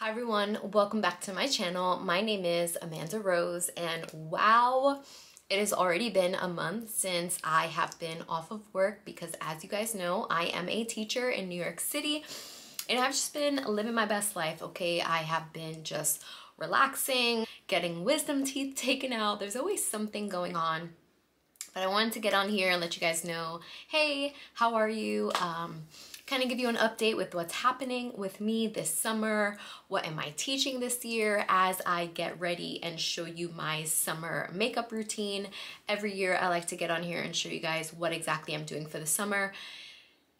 Hi everyone, welcome back to my channel. My name is Amanda Rose and wow, it has already been a month since I have been off of work because as you guys know, I am a teacher in New York City and I've just been living my best life, okay? I have been just relaxing, getting wisdom teeth taken out. There's always something going on. But I wanted to get on here and let you guys know, hey, how are you? Um, kind of give you an update with what's happening with me this summer, what am I teaching this year as I get ready and show you my summer makeup routine. Every year I like to get on here and show you guys what exactly I'm doing for the summer.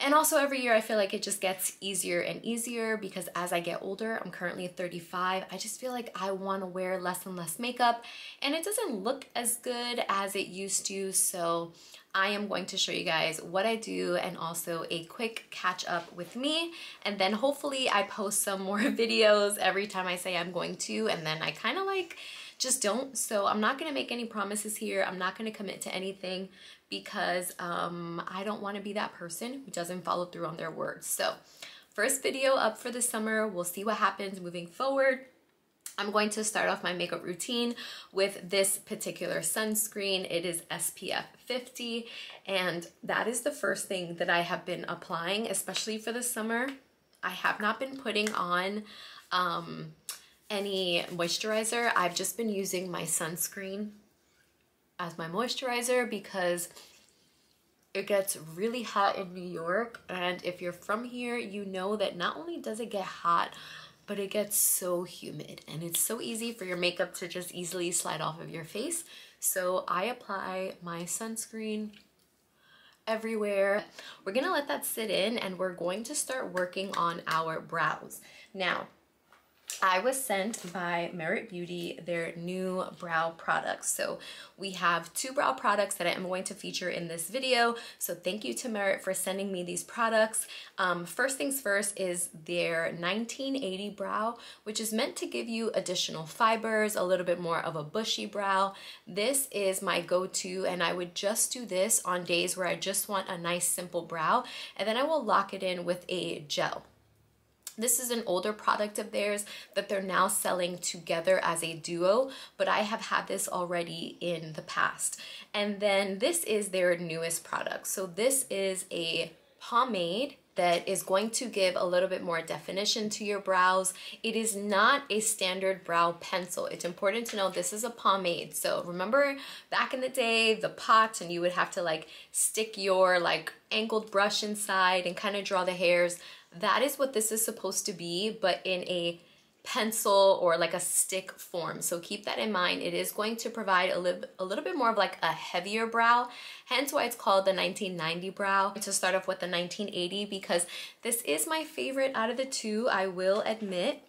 And also every year I feel like it just gets easier and easier because as I get older, I'm currently 35, I just feel like I want to wear less and less makeup and it doesn't look as good as it used to. So I am going to show you guys what I do and also a quick catch up with me. And then hopefully I post some more videos every time I say I'm going to and then I kind of like just don't. So I'm not gonna make any promises here. I'm not gonna commit to anything because um, I don't wanna be that person who doesn't follow through on their words. So first video up for the summer. We'll see what happens moving forward. I'm going to start off my makeup routine with this particular sunscreen. It is SPF 50 and that is the first thing that I have been applying, especially for the summer. I have not been putting on um, any moisturizer. I've just been using my sunscreen as my moisturizer because it gets really hot in New York. And if you're from here you know that not only does it get hot but it gets so humid. And it's so easy for your makeup to just easily slide off of your face. So I apply my sunscreen everywhere. We're gonna let that sit in and we're going to start working on our brows. Now I was sent by Merit Beauty their new brow products. So we have two brow products that I am going to feature in this video. So thank you to Merit for sending me these products. Um, first things first is their 1980 brow, which is meant to give you additional fibers, a little bit more of a bushy brow. This is my go-to and I would just do this on days where I just want a nice simple brow and then I will lock it in with a gel. This is an older product of theirs that they're now selling together as a duo, but I have had this already in the past. And then this is their newest product. So this is a pomade that is going to give a little bit more definition to your brows. It is not a standard brow pencil. It's important to know this is a pomade. So remember back in the day, the pots and you would have to like stick your like angled brush inside and kind of draw the hairs. That is what this is supposed to be, but in a pencil or like a stick form. So keep that in mind. It is going to provide a little, a little bit more of like a heavier brow, hence why it's called the 1990 brow. To start off with the 1980 because this is my favorite out of the two, I will admit.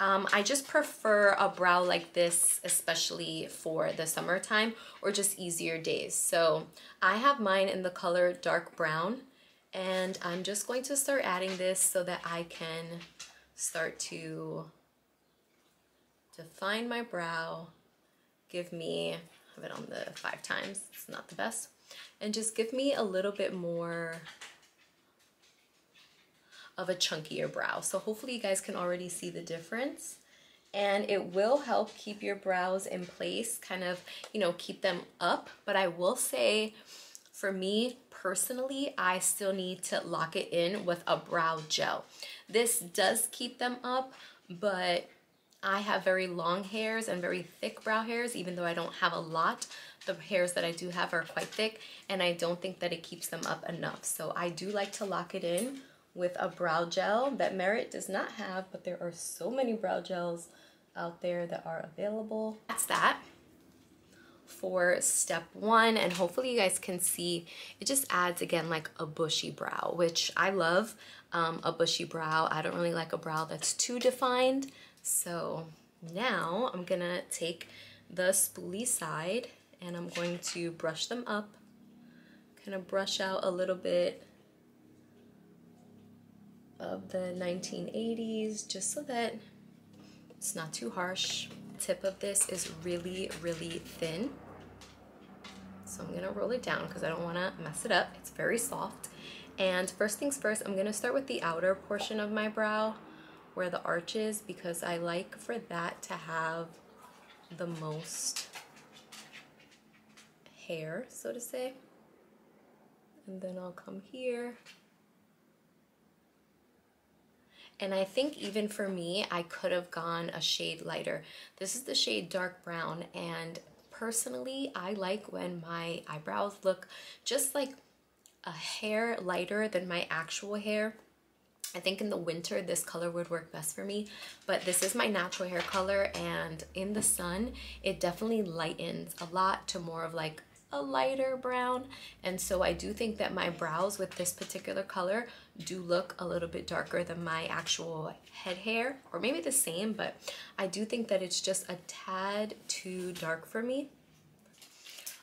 Um, I just prefer a brow like this, especially for the summertime or just easier days. So I have mine in the color dark brown and I'm just going to start adding this so that I can start to define my brow, give me, have it on the five times, it's not the best, and just give me a little bit more of a chunkier brow. So hopefully you guys can already see the difference and it will help keep your brows in place, kind of, you know, keep them up. But I will say for me personally, I still need to lock it in with a brow gel. This does keep them up, but I have very long hairs and very thick brow hairs, even though I don't have a lot. The hairs that I do have are quite thick, and I don't think that it keeps them up enough. So I do like to lock it in with a brow gel that Merit does not have, but there are so many brow gels out there that are available. That's that for step one and hopefully you guys can see it just adds again like a bushy brow which I love um, a bushy brow. I don't really like a brow that's too defined. So now I'm gonna take the spoolie side and I'm going to brush them up kind of brush out a little bit of the 1980s just so that it's not too harsh tip of this is really, really thin. So I'm gonna roll it down because I don't wanna mess it up. It's very soft. And first things first, I'm gonna start with the outer portion of my brow where the arch is because I like for that to have the most hair, so to say. And then I'll come here. And I think even for me, I could have gone a shade lighter. This is the shade dark brown and personally, I like when my eyebrows look just like a hair lighter than my actual hair. I think in the winter this color would work best for me but this is my natural hair color and in the sun it definitely lightens a lot to more of like a lighter brown. And so I do think that my brows with this particular color do look a little bit darker than my actual head hair or maybe the same but I do think that it's just a tad too dark for me.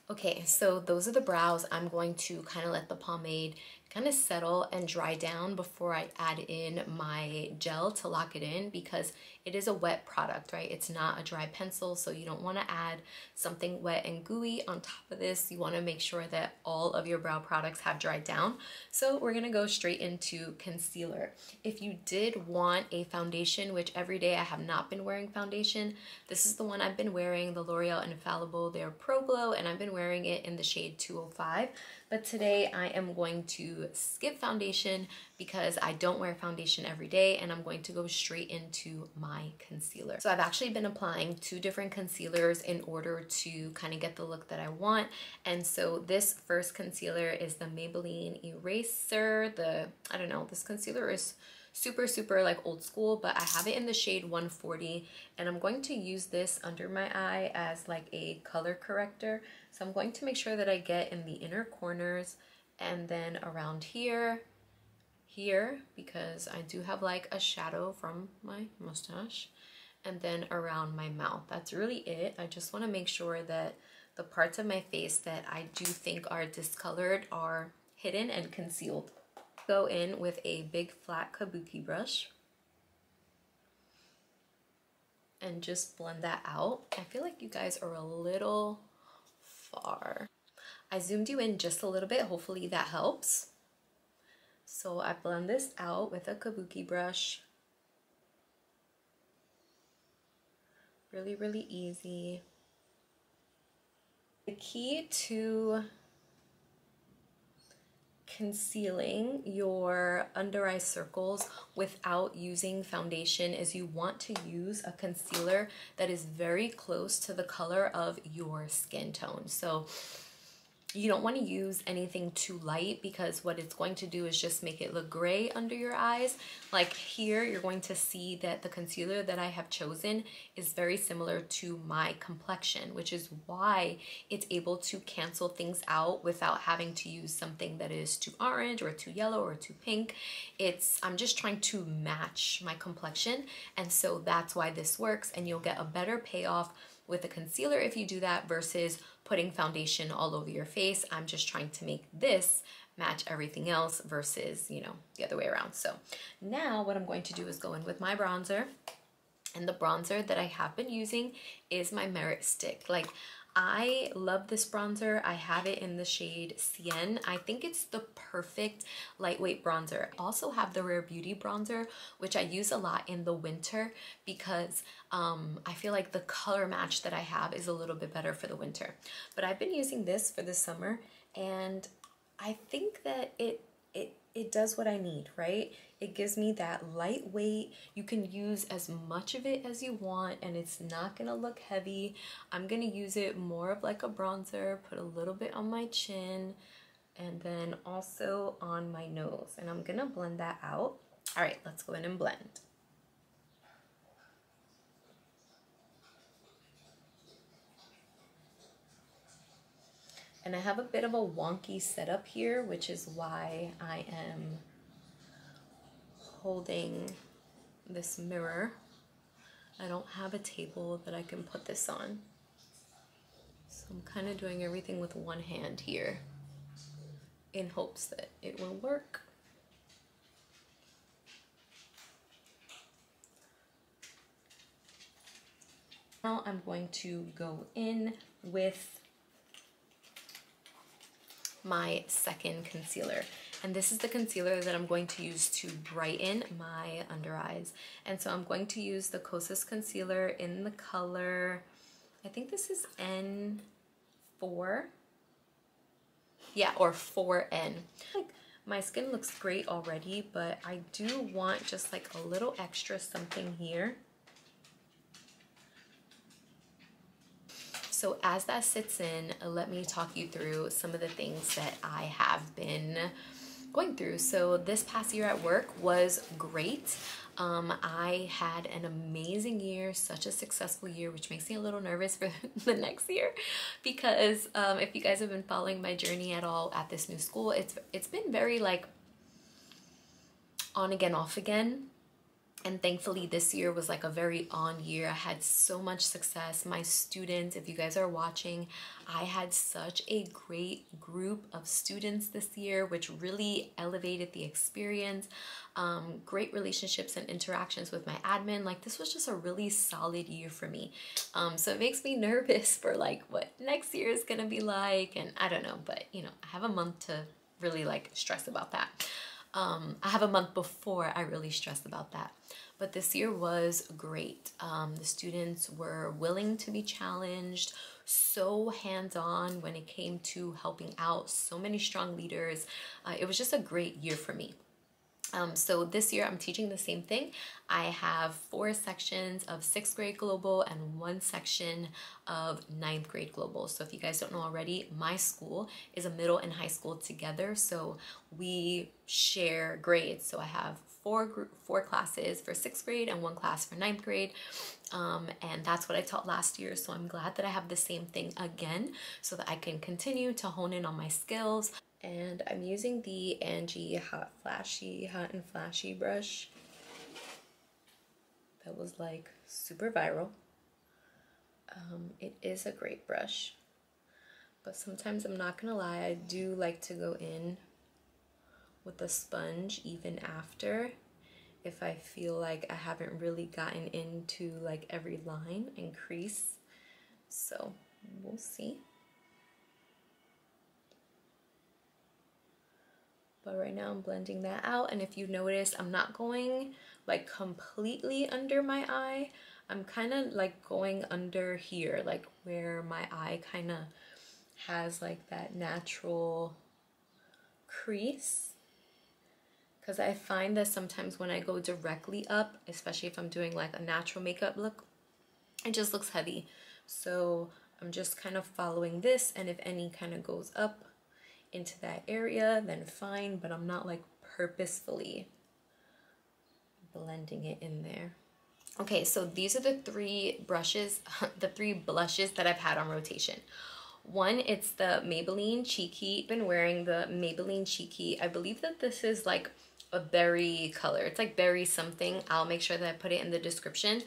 Okay so those are the brows. I'm going to kind of let the pomade kind of settle and dry down before I add in my gel to lock it in because it is a wet product, right? It's not a dry pencil, so you don't want to add something wet and gooey on top of this. You want to make sure that all of your brow products have dried down. So we're to go straight into concealer. If you did want a foundation, which every day I have not been wearing foundation, this is the one I've been wearing, the L'Oreal Infallible. They're Pro Glow, and I've been wearing it in the shade 205. But today I am going to skip foundation because I don't wear foundation every day and I'm going to go straight into my concealer. So I've actually been applying two different concealers in order to kind of get the look that I want. And so this first concealer is the Maybelline Eraser. The, I don't know, this concealer is super, super like old school, but I have it in the shade 140 and I'm going to use this under my eye as like a color corrector. So I'm going to make sure that I get in the inner corners and then around here, here, because I do have like a shadow from my mustache and then around my mouth. That's really it. I just want to make sure that the parts of my face that I do think are discolored are hidden and concealed go in with a big flat kabuki brush and just blend that out. I feel like you guys are a little far. I zoomed you in just a little bit. Hopefully that helps. So I blend this out with a kabuki brush. Really, really easy. The key to concealing your under eye circles without using foundation is you want to use a concealer that is very close to the color of your skin tone. So you don't want to use anything too light because what it's going to do is just make it look gray under your eyes. Like here, you're going to see that the concealer that I have chosen is very similar to my complexion, which is why it's able to cancel things out without having to use something that is too orange or too yellow or too pink. It's, I'm just trying to match my complexion. And so that's why this works and you'll get a better payoff with a concealer if you do that versus putting foundation all over your face. I'm just trying to make this match everything else versus, you know, the other way around. So now what I'm going to do is go in with my bronzer. And the bronzer that I have been using is my Merit Stick. Like, I love this bronzer. I have it in the shade Seine. I think it's the perfect lightweight bronzer. I also have the Rare Beauty bronzer, which I use a lot in the winter because um, I feel like the color match that I have is a little bit better for the winter. But I've been using this for the summer and I think that it it it does what I need, right? It gives me that lightweight. You can use as much of it as you want and it's not gonna look heavy. I'm gonna use it more of like a bronzer, put a little bit on my chin and then also on my nose. And I'm gonna blend that out. All right, let's go in and blend. And I have a bit of a wonky setup here, which is why I am holding this mirror. I don't have a table that I can put this on. So I'm kind of doing everything with one hand here in hopes that it will work. Now I'm going to go in with my second concealer. And this is the concealer that I'm going to use to brighten my under eyes. And so I'm going to use the Kosas concealer in the color, I think this is N4. Yeah, or 4N. Like, my skin looks great already, but I do want just like a little extra something here. So as that sits in, let me talk you through some of the things that I have been going through. So this past year at work was great. Um, I had an amazing year, such a successful year, which makes me a little nervous for the next year because um, if you guys have been following my journey at all at this new school, it's it's been very like on again, off again and thankfully this year was like a very on year. I had so much success. My students if you guys are watching i had such a great group of students this year which really elevated the experience. Um, great relationships and interactions with my admin. Like this was just a really solid year for me. Um, so it makes me nervous for like what next year is gonna be like. And i don't know but you know i have a month to really like stress about that um, I have a month before I really stressed about that. But this year was great. Um, the students were willing to be challenged, so hands-on when it came to helping out, so many strong leaders. Uh, it was just a great year for me. Um, so this year I'm teaching the same thing. I have four sections of sixth grade global and one section of ninth grade global. So if you guys don't know already, my school is a middle and high school together. So we share grades. So I have four group, four classes for sixth grade and one class for ninth grade. Um, and that's what I taught last year. So I'm glad that I have the same thing again so that I can continue to hone in on my skills and I'm using the Angie Hot Flashy, Hot and Flashy brush that was like super viral. Um, it is a great brush, but sometimes I'm not gonna lie, I do like to go in with a sponge even after if I feel like I haven't really gotten into like every line and crease. So we'll see. But right now I'm blending that out. And if you notice, I'm not going like completely under my eye. I'm kind of like going under here, like where my eye kind of has like that natural crease. Because I find that sometimes when I go directly up, especially if I'm doing like a natural makeup look, it just looks heavy. So I'm just kind of following this and if any kind of goes up, into that area, then fine, but I'm not like purposefully blending it in there. Okay, so these are the three brushes, the three blushes that I've had on rotation. One, it's the Maybelline Cheek Heat. Been wearing the Maybelline Cheek Heat. I believe that this is like a berry color. It's like berry something. I'll make sure that I put it in the description.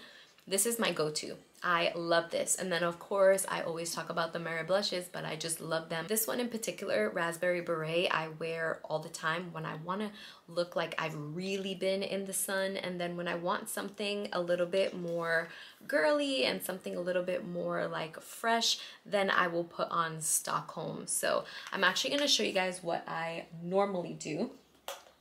This is my go-to. I love this. And then of course, I always talk about the Merit blushes, but I just love them. This one in particular, Raspberry Beret, I wear all the time when I want to look like I've really been in the sun. And then when I want something a little bit more girly and something a little bit more like fresh, then I will put on Stockholm. So I'm actually going to show you guys what I normally do.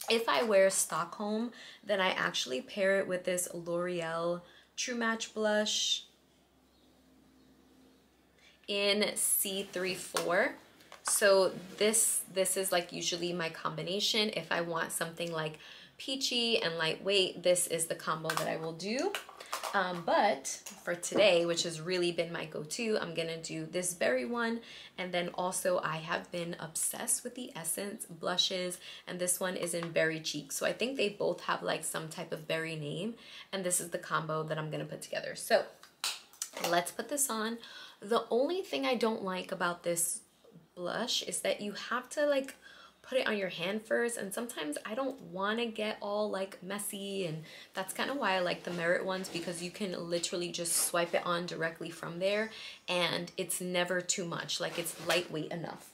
If I wear Stockholm, then I actually pair it with this L'Oreal True Match blush in C34. So this, this is like usually my combination. If I want something like peachy and lightweight, this is the combo that I will do. Um, but for today, which has really been my go-to, I'm gonna do this berry one. And then also I have been obsessed with the Essence blushes and this one is in Berry Cheek. So I think they both have like some type of berry name and this is the combo that I'm gonna put together. So let's put this on. The only thing I don't like about this blush is that you have to like put it on your hand first and sometimes I don't want to get all like messy and that's kind of why I like the Merit ones because you can literally just swipe it on directly from there and it's never too much like it's lightweight enough.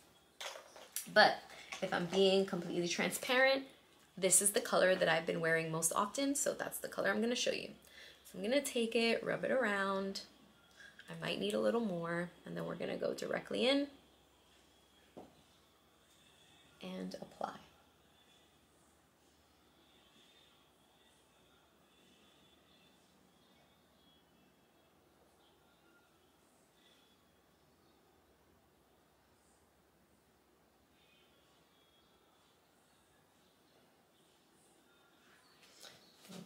But if I'm being completely transparent this is the color that I've been wearing most often so that's the color I'm going to show you. So I'm going to take it rub it around I might need a little more and then we're gonna go directly in and apply.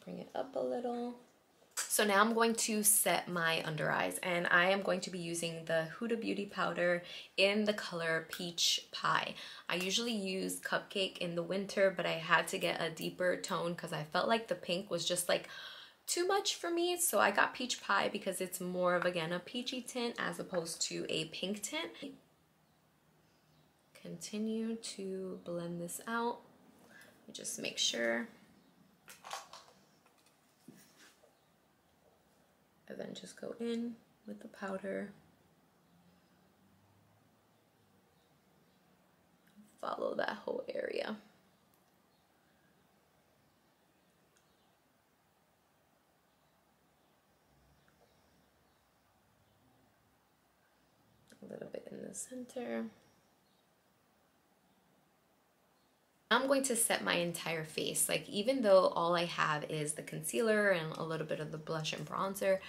bring it up a little. So now I'm going to set my under eyes and I am going to be using the Huda Beauty powder in the color Peach Pie. I usually use Cupcake in the winter, but I had to get a deeper tone because I felt like the pink was just like too much for me. So I got Peach Pie because it's more of, again, a peachy tint as opposed to a pink tint. Continue to blend this out. Just make sure and then just go in with the powder. Follow that whole area. A little bit in the center. I'm going to set my entire face. Like even though all I have is the concealer and a little bit of the blush and bronzer,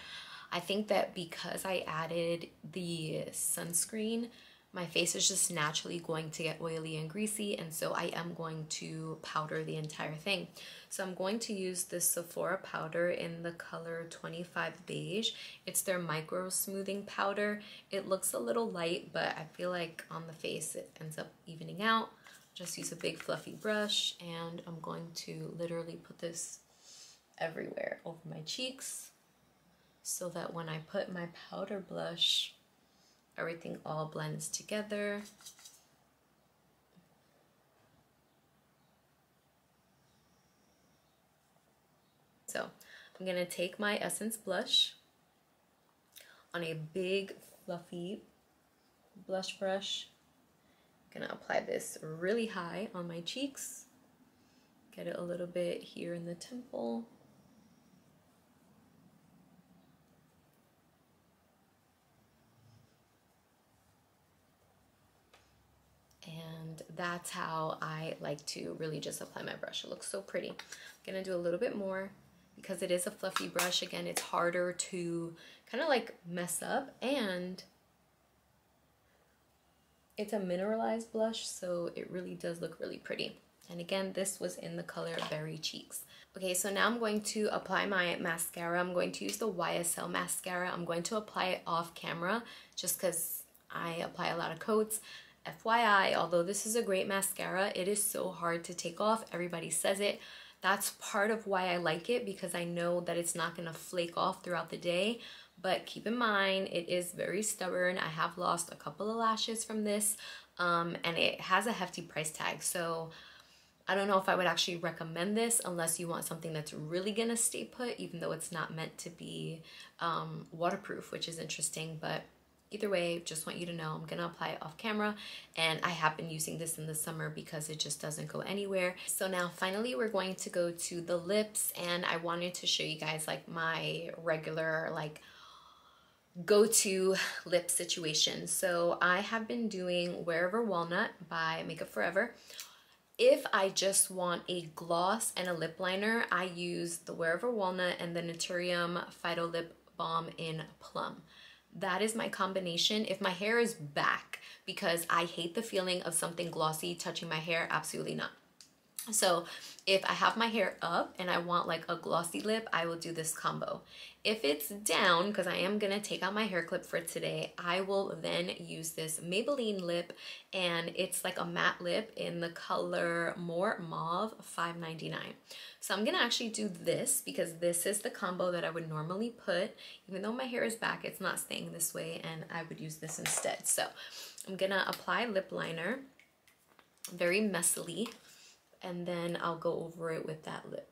I think that because I added the sunscreen, my face is just naturally going to get oily and greasy and so I am going to powder the entire thing. So I'm going to use this Sephora powder in the color 25 Beige. It's their micro smoothing powder. It looks a little light but I feel like on the face it ends up evening out just use a big fluffy brush and I'm going to literally put this everywhere over my cheeks so that when I put my powder blush, everything all blends together. So I'm gonna take my Essence blush on a big fluffy blush brush gonna apply this really high on my cheeks. Get it a little bit here in the temple. And that's how I like to really just apply my brush. It looks so pretty. I'm gonna do a little bit more because it is a fluffy brush. Again, it's harder to kind of like mess up and it's a mineralized blush, so it really does look really pretty. And again, this was in the color Berry Cheeks. Okay, so now I'm going to apply my mascara. I'm going to use the YSL mascara. I'm going to apply it off camera just because I apply a lot of coats. FYI, although this is a great mascara, it is so hard to take off. Everybody says it. That's part of why I like it because I know that it's not going to flake off throughout the day but keep in mind it is very stubborn. I have lost a couple of lashes from this um, and it has a hefty price tag. So i don't know if i would actually recommend this unless you want something that's really gonna stay put even though it's not meant to be um, waterproof which is interesting. But either way just want you to know i'm gonna apply it off camera and i have been using this in the summer because it just doesn't go anywhere. So now finally we're going to go to the lips and i wanted to show you guys like my regular like go-to lip situation. So I have been doing Wherever Walnut by Makeup Forever. If I just want a gloss and a lip liner, I use the Wherever Walnut and the Naturium Phyto Lip Balm in Plum. That is my combination. If my hair is back, because I hate the feeling of something glossy touching my hair, absolutely not. So if I have my hair up and I want like a glossy lip, I will do this combo. If it's down, because I am going to take out my hair clip for today, I will then use this Maybelline lip and it's like a matte lip in the color More Mauve 5.99. So I'm going to actually do this because this is the combo that I would normally put. Even though my hair is back, it's not staying this way and I would use this instead. So I'm going to apply lip liner very messily and then I'll go over it with that lip.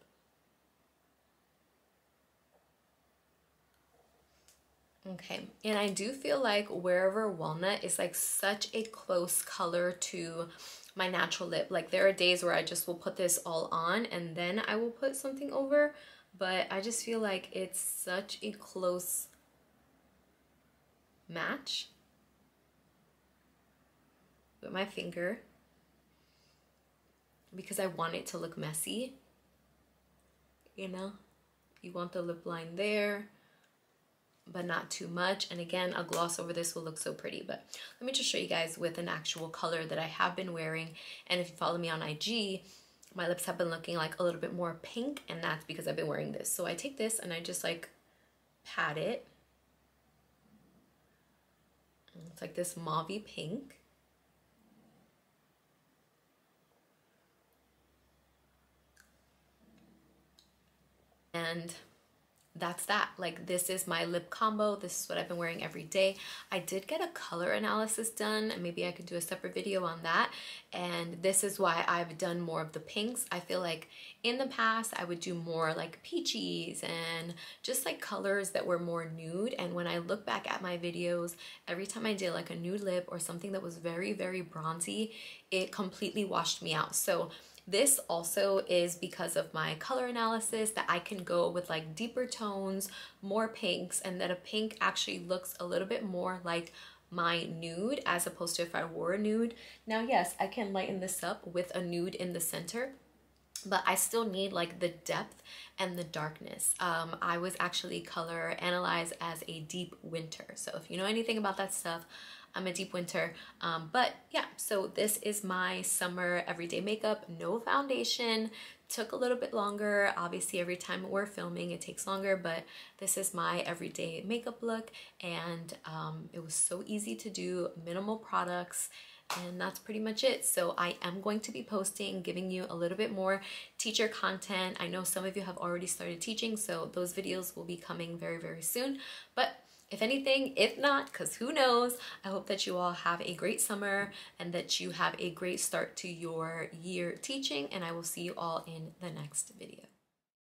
Okay, and I do feel like Wherever Walnut is like such a close color to my natural lip. Like there are days where I just will put this all on and then I will put something over, but I just feel like it's such a close match with my finger because I want it to look messy. You know, you want the lip line there, but not too much. And again, a gloss over this will look so pretty. But let me just show you guys with an actual color that I have been wearing. And if you follow me on IG, my lips have been looking like a little bit more pink and that's because I've been wearing this. So I take this and I just like pat it. It's like this mauvey pink. And that's that. Like this is my lip combo. This is what I've been wearing every day. I did get a color analysis done. Maybe I could do a separate video on that. And this is why I've done more of the pinks. I feel like in the past I would do more like peaches and just like colors that were more nude. And when I look back at my videos every time I did like a nude lip or something that was very very bronzy it completely washed me out. So this also is because of my color analysis that I can go with like deeper tones, more pinks, and that a pink actually looks a little bit more like my nude as opposed to if I wore a nude. Now, yes, I can lighten this up with a nude in the center, but I still need like the depth and the darkness. Um, I was actually color analyzed as a deep winter. So if you know anything about that stuff, I'm a deep winter. Um, but yeah, so this is my summer everyday makeup. No foundation. Took a little bit longer. Obviously, every time we're filming, it takes longer, but this is my everyday makeup look. And um, it was so easy to do, minimal products and that's pretty much it. So i am going to be posting giving you a little bit more teacher content. I know some of you have already started teaching so those videos will be coming very very soon. But if anything, if not, because who knows, I hope that you all have a great summer and that you have a great start to your year teaching and I will see you all in the next video.